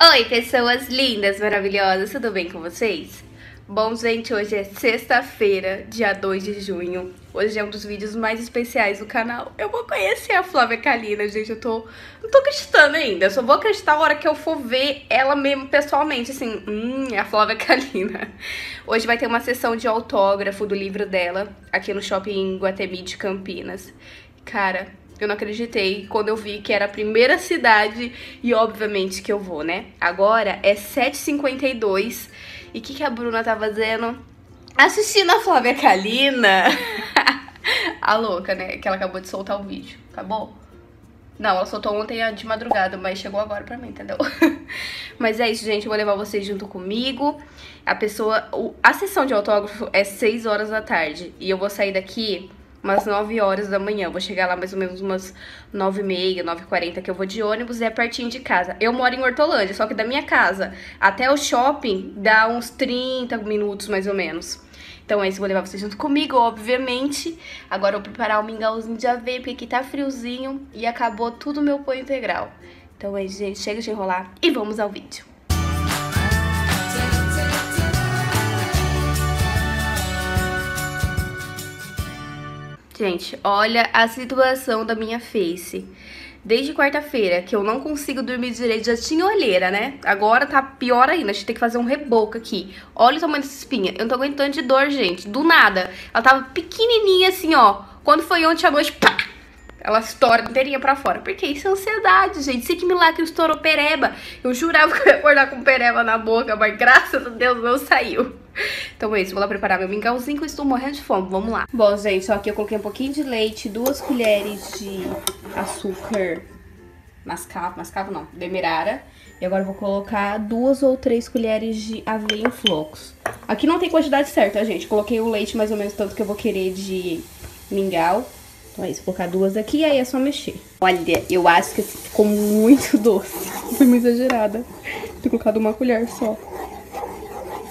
Oi, pessoas lindas, maravilhosas, tudo bem com vocês? Bom, gente, hoje é sexta-feira, dia 2 de junho. Hoje é um dos vídeos mais especiais do canal. Eu vou conhecer a Flávia Kalina, gente. Eu tô. Não tô acreditando ainda. Eu só vou acreditar a hora que eu for ver ela mesmo pessoalmente. Assim, hum, a Flávia Kalina. Hoje vai ter uma sessão de autógrafo do livro dela aqui no shopping Guatemi de Campinas. Cara, eu não acreditei quando eu vi que era a primeira cidade e obviamente que eu vou, né? Agora é 7h52 e o que, que a Bruna tá fazendo? Assistindo a Flávia Kalina. a louca, né? Que ela acabou de soltar o vídeo. Acabou? Não, ela soltou ontem de madrugada, mas chegou agora pra mim, entendeu? mas é isso, gente. Eu vou levar vocês junto comigo. A pessoa... A sessão de autógrafo é 6 horas da tarde. E eu vou sair daqui umas 9 horas da manhã. Vou chegar lá mais ou menos umas 9 e meia, 9 e 40 que eu vou de ônibus e é pertinho de casa. Eu moro em Hortolândia, só que da minha casa até o shopping dá uns 30 minutos mais ou menos. Então é isso, vou levar vocês junto comigo, obviamente. Agora eu vou preparar o mingauzinho de aveia, porque aqui tá friozinho e acabou tudo meu pão integral. Então é isso, gente, chega de enrolar e vamos ao vídeo. Gente, olha a situação da minha face. Desde quarta-feira, que eu não consigo dormir direito, já tinha olheira, né? Agora tá pior ainda, a gente tem que fazer um reboco aqui. Olha o tamanho dessa espinha. Eu não tô aguentando de dor, gente. Do nada. Ela tava pequenininha assim, ó. Quando foi ontem à noite, pá! Ela estoura inteirinha pra fora. Porque isso é ansiedade, gente. Sei que milagre estourou pereba. Eu jurava que eu ia acordar com pereba na boca, mas graças a Deus não saiu. Então é isso, vou lá preparar meu mingauzinho que eu estou morrendo de fome, vamos lá. Bom, gente, só aqui eu coloquei um pouquinho de leite, duas colheres de açúcar mascavo, mascavo não, demerara. E agora vou colocar duas ou três colheres de aveia em flocos. Aqui não tem quantidade certa, gente. Coloquei o leite mais ou menos tanto que eu vou querer de mingau. Então é isso, vou colocar duas aqui e aí é só mexer. Olha, eu acho que ficou muito doce. Foi muito exagerada. Ter colocado uma colher só.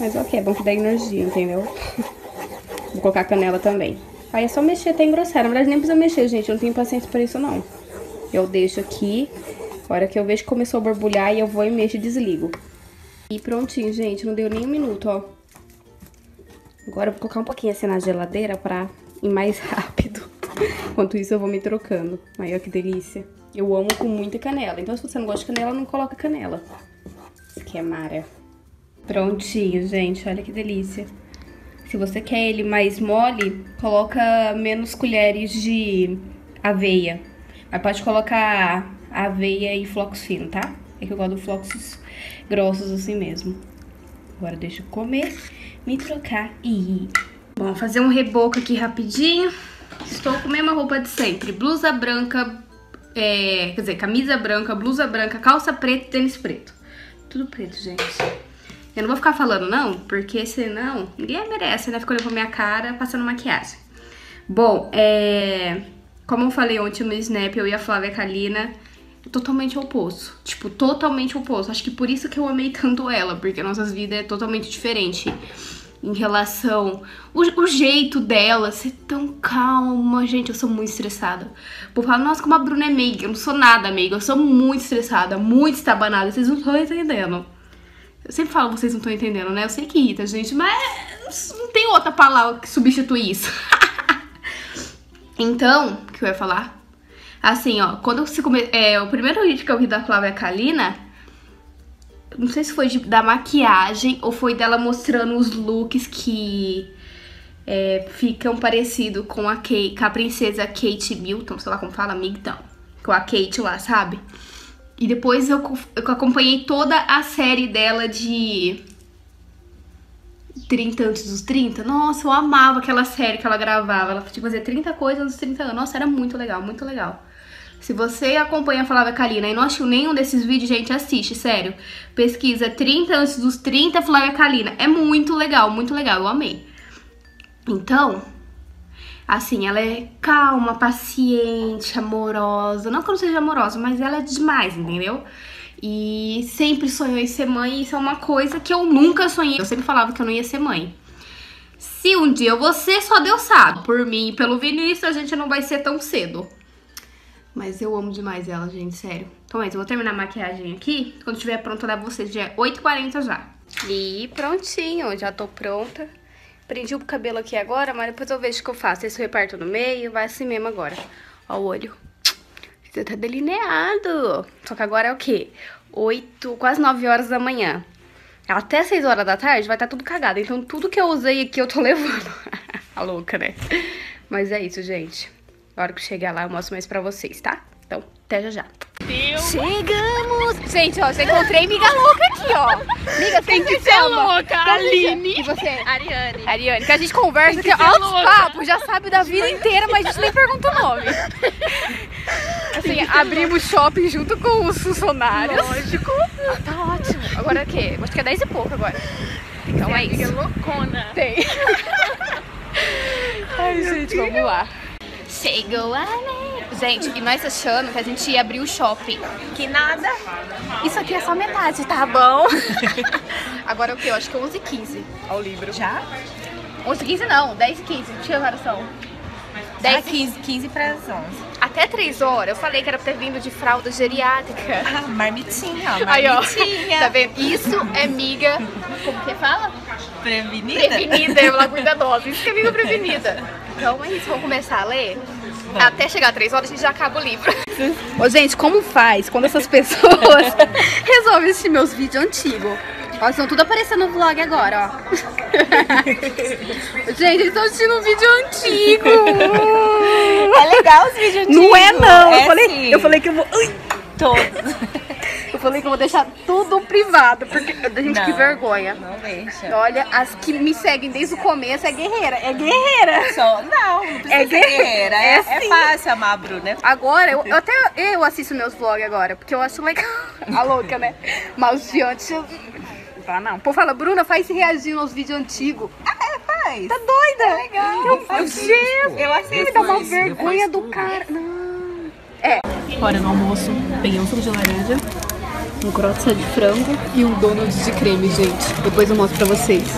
Mas ok, é bom que dá energia, entendeu? Vou colocar canela também. Aí é só mexer até engrossar. Na verdade, nem precisa mexer, gente. Eu não tenho paciência pra isso, não. Eu deixo aqui. A hora que eu vejo que começou a borbulhar, eu vou e mexo e desligo. E prontinho, gente. Não deu nem um minuto, ó. Agora eu vou colocar um pouquinho assim na geladeira pra ir mais rápido. Enquanto isso, eu vou me trocando. Aí, ó, que delícia. Eu amo com muita canela. Então, se você não gosta de canela, não coloca canela. Isso aqui é mara. Prontinho, gente, olha que delícia. Se você quer ele mais mole, coloca menos colheres de aveia. Mas pode colocar aveia e flocos finos, tá? É que eu gosto de flocos grossos assim mesmo. Agora deixa eu comer, me trocar e ir. Bom, fazer um reboco aqui rapidinho. Estou com a mesma roupa de sempre. Blusa branca, é, quer dizer, camisa branca, blusa branca, calça preta e tênis preto. Tudo preto, gente. Eu não vou ficar falando não, porque senão ninguém merece, né? Ficar olhando pra minha cara passando maquiagem. Bom, é... Como eu falei ontem no Snap, eu e a Flávia Kalina, totalmente oposto. Tipo, totalmente oposto. Acho que por isso que eu amei tanto ela, porque nossas vidas é totalmente diferente em relação. O, o, jeito dela ser tão calma. Gente, eu sou muito estressada. Por falar, nossa, como a Bruna é meiga. Eu não sou nada meiga. Eu sou muito estressada, muito estabanada. Vocês não estão entendendo. Eu sempre falo, vocês não estão entendendo, né? Eu sei que irrita, gente, mas não tem outra palavra que substitui isso. então, o que eu ia falar? Assim, ó, quando se come... é, o primeiro vídeo que eu vi da Flávia Kalina, não sei se foi de, da maquiagem ou foi dela mostrando os looks que é, ficam parecidos com a, com a princesa Kate Milton, sei lá como fala, Migton, com a Kate lá, sabe? E depois eu, eu acompanhei toda a série dela de 30 antes dos 30. Nossa, eu amava aquela série que ela gravava. Ela tinha que fazer 30 coisas dos 30 anos. Nossa, era muito legal, muito legal. Se você acompanha a Flávia Kalina e não assistiu nenhum desses vídeos, gente, assiste, sério. Pesquisa 30 antes dos 30 Flávia Kalina. É muito legal, muito legal, eu amei. Então, Assim, ela é calma, paciente, amorosa. Não que eu não seja amorosa, mas ela é demais, entendeu? E sempre sonhou em ser mãe, isso é uma coisa que eu nunca sonhei. Eu sempre falava que eu não ia ser mãe. Se um dia você, só Deus sabe. Por mim e pelo Vinícius, a gente não vai ser tão cedo. Mas eu amo demais ela, gente, sério. Então é isso, eu vou terminar a maquiagem aqui. Quando estiver pronta, eu levo vocês. Já é 8h40 já. E prontinho, já tô pronta. Prendi o cabelo aqui agora, mas depois eu vejo o que eu faço. Esse eu reparto no meio, vai assim mesmo agora. Ó o olho. Você tá delineado. Só que agora é o quê? 8, quase 9 horas da manhã. Até 6 horas da tarde vai estar tá tudo cagado. Então tudo que eu usei aqui eu tô levando. a louca, né? Mas é isso, gente. Na hora que chegar lá eu mostro mais pra vocês, tá? Então, até já já. Chegamos! Gente, ó, você encontrei miga louca aqui, ó. Miga, tem que ser louca, Aline. E você? Ariane. Ariane, que a gente conversa que, que altos papos, já sabe da vida inteira, mas a gente nem pergunta o nome. Assim, abrimos shopping junto com os funcionários. Lógico. Ah, tá ótimo. Agora o quê? Acho que é 10 e pouco agora. Então é, é isso. loucona. Tem. Ai, gente, vamos lá. Chegou a Gente, e nós achando que a gente ia abrir o shopping. Que nada. Isso aqui é só metade, tá bom? Agora o que? Eu acho que é 11 h 15 ao livro. Já? 11 h 15 não, 10 h 15. Que horas são? 10 ah, 15, 15 para as 11. Até 3 horas. Eu falei que era pra ter vindo de fralda geriátrica. Ah, marmitinha, ó. Marmitinha. Aí, ó. Tá vendo? Isso é miga. Como que fala? Prevenida? Prevenida, ela cuidadosa. Isso que é miga prevenida. Então é isso. Vamos começar a ler? Até chegar 3 horas a gente já acaba o livro. Ô, gente, como faz quando essas pessoas resolvem assistir meus vídeos antigos? Ó, estão tudo aparecendo no vlog agora, ó. Gente, eles estão assistindo um vídeo antigo. É legal os vídeos antigos. Não é, não. É eu, falei, sim. eu falei que eu vou... Todos. Eu falei que eu vou deixar tudo privado, porque, gente, não, que vergonha. Não deixa. Olha, as que me seguem desde o começo é guerreira. É guerreira. Só, não, não precisa é guerreira. É, é, é fácil amar a Bruna. Agora, eu, eu, até eu assisto meus vlogs agora, porque eu acho legal. A louca, né? Mas eu... Tá, não. Pô, fala, Bruna, faz reagindo aos vídeos antigos. Ah, é, faz. Tá doida? É legal. Eu, eu, eu, eu assisto. Me dá uma vergonha do cara. Não. É. Hora no almoço, peguei um suco de laranja um croissant de frango e um donut de creme, gente. Depois eu mostro pra vocês.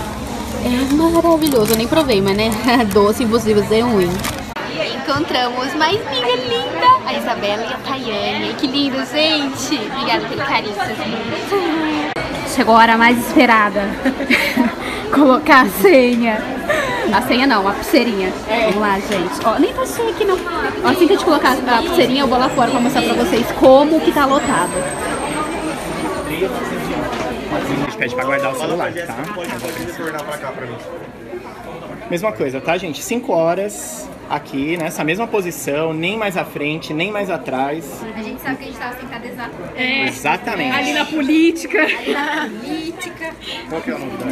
É maravilhoso, eu nem provei, mas né, doce impossível ser ruim. Encontramos mais amiga linda, a Isabela e a Tayane. Que lindo, gente! Obrigada pelo carinho. Chegou a hora mais esperada. Colocar a senha. A senha não, a pulseirinha. É. Vamos lá, gente. Ó, nem tá cheio aqui não. Ó, assim que a gente colocar a pulseirinha, eu vou lá fora pra mostrar pra vocês como que tá lotado. A gente pede pra guardar o celular, tá? Mesma coisa, tá, gente? 5 horas aqui, nessa mesma posição, nem mais à frente, nem mais atrás. A gente sabe que a gente tava sentado exato. É, Exatamente. Ali na política. Ali na política. Qual que é o nome da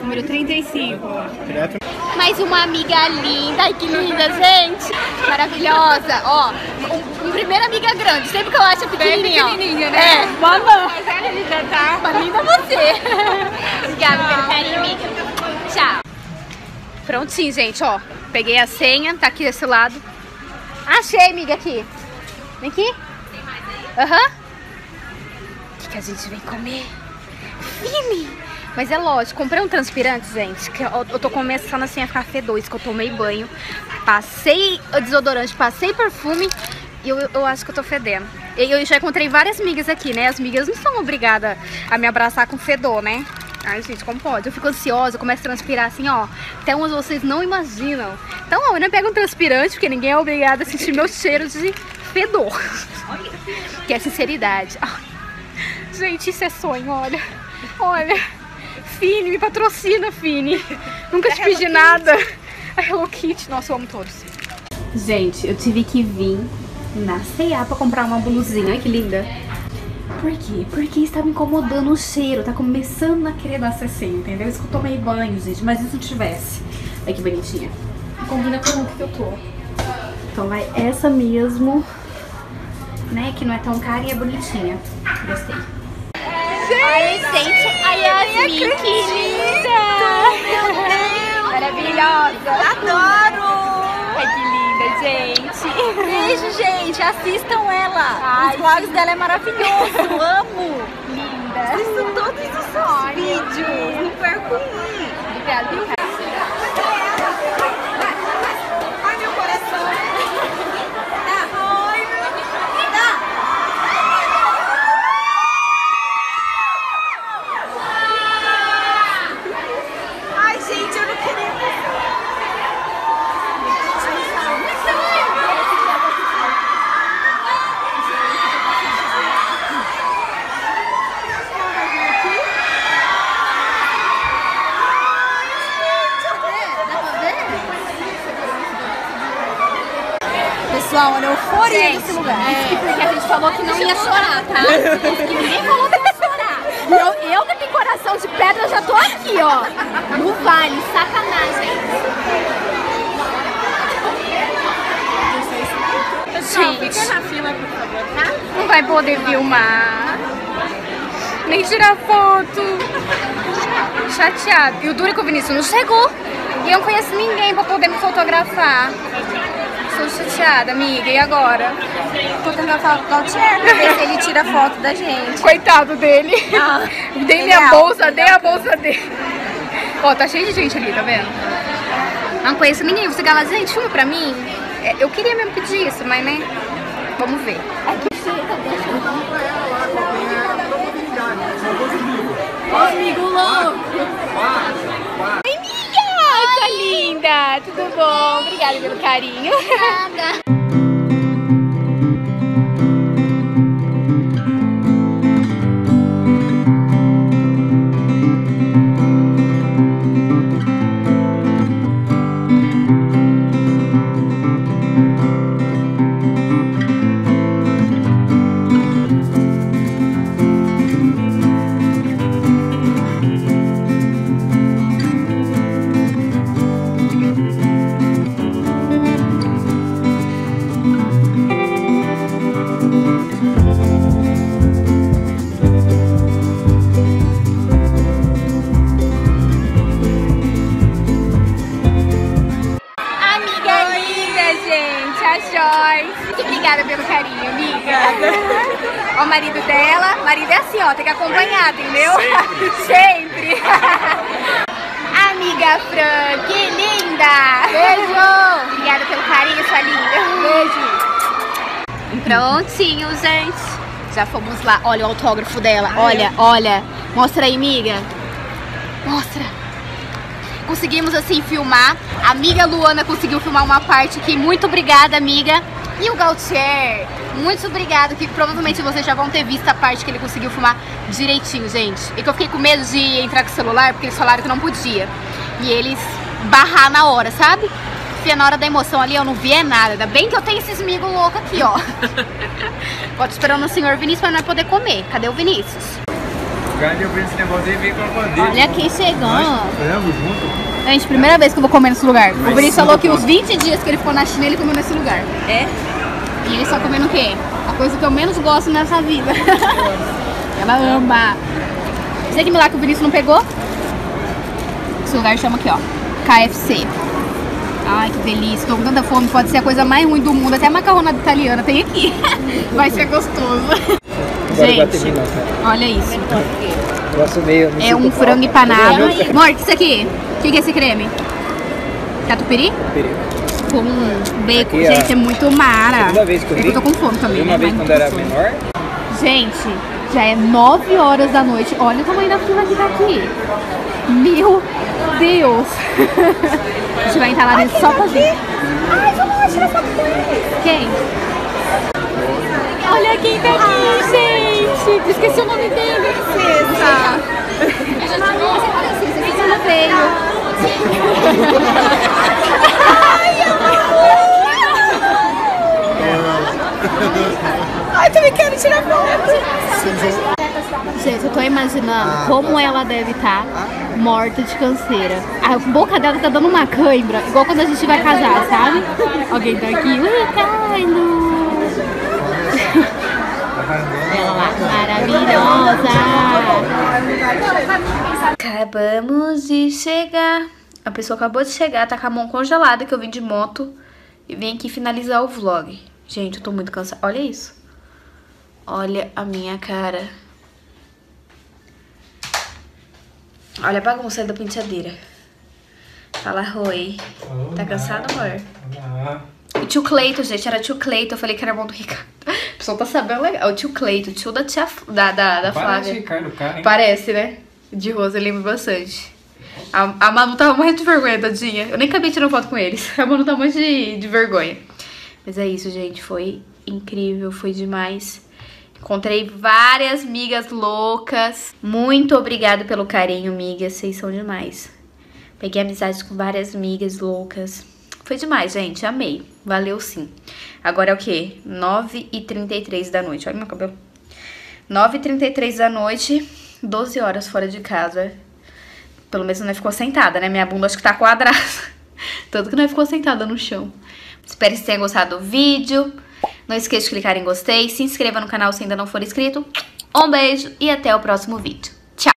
Número 35. Direto. Mais uma amiga linda. Ai, que linda, gente. Maravilhosa. Ó, um primeira amiga grande. Sempre que eu acho pequenininha. Bem pequenininha, né? É, mamãe. Mas ela linda, tá? Uma linda você. Obrigada pelo carinho, amiga. Tchau. Prontinho, gente, ó. Peguei a senha, tá aqui desse lado. Achei, amiga, aqui. Vem aqui. Aham. Uhum. O que, que a gente vem comer? Fime! Mas é lógico, comprei um transpirante, gente, que eu, tô começando assim a ficar fedor, que eu tomei banho, passei desodorante, passei perfume eu, eu acho que eu tô fedendo. Eu já encontrei várias migas aqui, né? As migas não são obrigadas a me abraçar com fedor, né? Ai, gente, como pode? Eu fico ansiosa, começo a transpirar assim, ó. Até umas vocês não imaginam. Então, ó, eu não pego um transpirante, porque ninguém é obrigado a sentir meu cheiro de fedor. que é sinceridade. Gente, isso é sonho, olha. Olha. Fini, me patrocina, Fini. Nunca te pedi nada. A Hello Kitty. Nossa, eu amo todos. Gente, eu tive que vir na C&A pra comprar uma blusinha. Olha que linda. Por quê? Porque estava incomodando o cheiro. Tá começando a querer dar CC, entendeu? Isso que eu tomei banho, gente. Mas se não tivesse? Olha que bonitinha. Combina com o look que eu tô. Então vai essa mesmo, né? Que não é tão cara e é bonitinha. Gostei. Ai, gente, a Yasmin, que linda! Meu Deus! Maravilhosa! Adoro! Gente! Beijo, gente! Assistam ela! Ai, os vlogs dela é maravilhoso! Amo! Linda! Assistam todos os vídeos! Não perco um! Obrigada, Ai, meu coração! João, olha, euforia Gente, desse lugar. é, porque a gente falou que não ia chorar, tá? Que ninguém falou que ia chorar. Eu, eu que tenho coração de pedra já tô aqui, ó. No vale, sacanagem. Pessoal, Gente. fica na fila, por favor, tá? Não vai poder filmar. Nem tirar foto. Chateado. E o duro é que o Vinícius não chegou. E eu não conheço ninguém pra poder me fotografar. Sou chateada, amiga. E agora? Fotografar o Gautier pra ver se ele tira foto da gente. Coitado dele. Ah, Dei minha é bolsa, dei é a bolsa dele. Ó, tá cheio de gente ali, tá vendo? Não conheço ninguém. Você fala, gente, filma pra mim. É, Eu queria mesmo pedir isso, mas né? Vamos ver. amigo louco. Oi, amiga! Ai, tá linda! Tudo bom? Obrigada pelo carinho. Amiga tem que acompanhar, entendeu? Sempre. amiga Fran, que linda. Beijo. Obrigada pelo carinho, sua linda. Beijo. Prontinho, gente. Já fomos lá. Olha o autógrafo dela. Olha, olha. Mostra aí, amiga. Mostra. Conseguimos assim filmar. A amiga Luana conseguiu filmar uma parte aqui. Muito obrigada, amiga. E o Gautier, muito obrigada, que provavelmente vocês já vão ter visto a parte que ele conseguiu filmar direitinho, gente. E que eu fiquei com medo de entrar com o celular, porque eles falaram que não podia. E eles barrar na hora, sabe? Fia, na hora da emoção ali eu não via nada. Ainda bem que eu tenho esses migos loucos aqui, ó. Tô esperando o senhor Vinícius pra nós poder comer. Cadê o Vinícius? Cara, eu vi esse negócio aí veio com a bandeja. Olha quem chegando. Junto. Gente, primeira vez que eu vou comer nesse lugar. O Vinícius falou que os 20 dias que ele ficou na China, ele comeu nesse lugar. É? E ele só comendo o quê? A coisa que eu menos gosto nessa vida. Ela ama. Você que milagre que o Vinícius não pegou? Esse lugar chama aqui, ó. KFC. Ai, que delícia. Tô com tanta fome. Pode ser a coisa mais ruim do mundo. Até a macarronada italiana tem aqui. Vai ser gostoso. Gente, olha isso. Negócio meio. É um frango empanado. Que é isso aqui? O que é esse creme? Catupiry? Com bacon. Aqui, ó. Gente, é muito mara. Segunda vez que eu vim. eu tô com fome também, Uma né? vez Mas quando era fome. menor. Gente, já é 9 horas da noite. Olha o tamanho da fila que tá aqui. Meu Deus. A gente vai entrar lá dentro só pra ver. Ai, vamos lá tirar foto com eles. Quem? Olha quem tá aqui, gente. Esqueci o nome dele. Cessa. Você não veio. Ai, também quero tirar foto. Gente, eu tô imaginando como ela deve estar morta de canseira. A boca dela tá dando uma cãibra, igual quando a gente vai casar, sabe? Alguém tá aqui, ui, Carlos! Ela lá, maravilhosa! Acabamos de chegar. A pessoa acabou de chegar, tá com a mão congelada que eu vim de moto e vim aqui finalizar o vlog. Gente, eu tô muito cansada. Olha isso. Olha a minha cara. Olha a bagunça da penteadeira. Fala, Roi. Tá cansado, amor? Ah, O tio Cleito, gente, era tio Cleito. Eu falei que era irmão do Ricardo. A pessoa tá sabendo legal. O tio Cleito, tio da tia da, da, da Parece Flávia. Ricardo Cara, hein? Parece, né? De rosa, eu lembro bastante. A, a Manu tava morrendo de vergonha, tadinha. Eu nem acabei tirando foto com eles. A Manu tá muito de, de vergonha. Mas é isso, gente. Foi incrível, foi demais. Encontrei várias migas loucas. Muito obrigada pelo carinho, migas. Vocês são demais. Peguei amizade com várias migas loucas. Foi demais, gente. Amei. Valeu sim. Agora é o quê? 9h33 da noite. Olha meu cabelo. 9h33 da noite, 12 horas fora de casa. Pelo menos não ficou sentada, né? Minha bunda acho que tá quadrada. Tanto que não ficou sentada no chão. Espero que tenham gostado do vídeo. Não esqueça de clicar em gostei. Se inscreva no canal se ainda não for inscrito. Um beijo e até o próximo vídeo. Tchau!